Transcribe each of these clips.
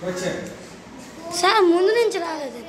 Question. Sir ముందు నుంచి రాలేదు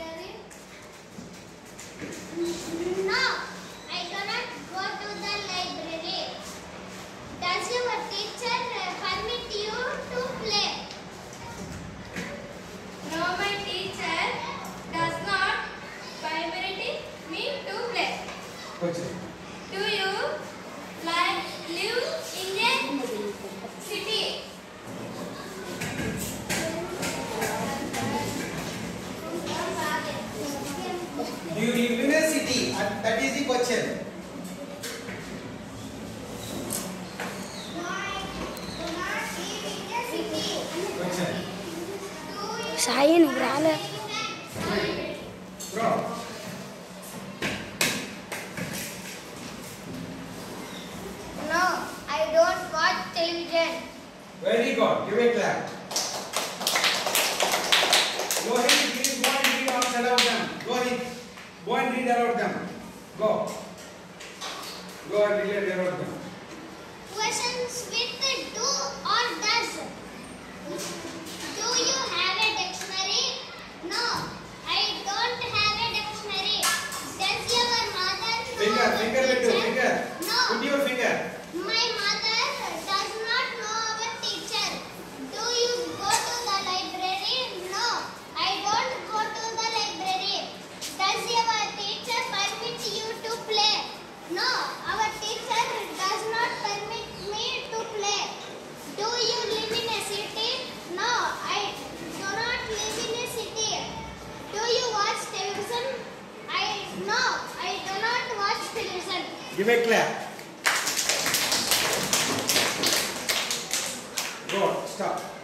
Do you live in a city? And that is the question. No, I do not live in a city. Question. Do you Sai నీకు and read about them. Go. Go and about them. Questions with the do or does. Do you have a dictionary? No, I don't have a dictionary. Does your mother know Finger, finger finger. No, Put your finger. my mother does not know our teacher. Do you go to the library? No, I don't go to the library. Does your teacher permit you to play? No, our teacher does not permit me to play. Do you live in a city? No, I do not live in a city. Do you watch television? I no, I do not watch television. Give a clap. Go. Stop.